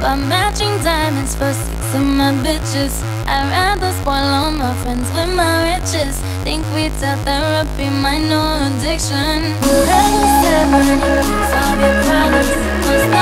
Buy matching diamonds for six of my bitches. I'd rather spoil all my friends with my riches. Think we tell therapy, my new addiction. Level seven, solve your problems.